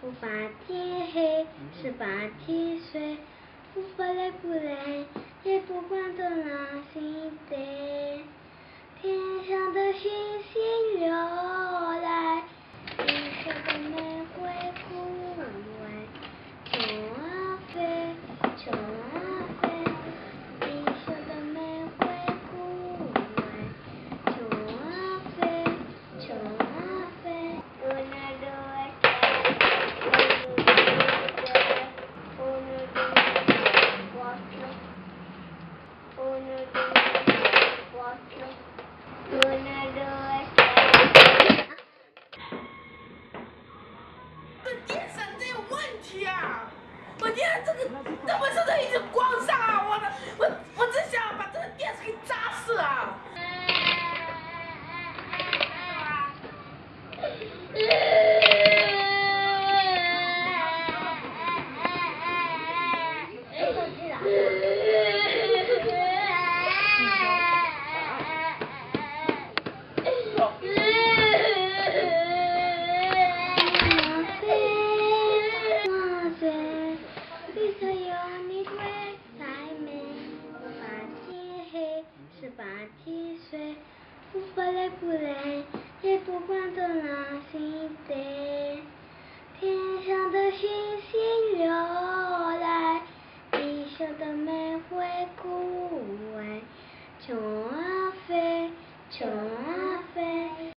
不发天黑，是把天睡，不怕累不累。也不管走哪些天，天上的星。我今天这个怎么是这一直光上啊？O falei por ele, e por quanto nasce em ter.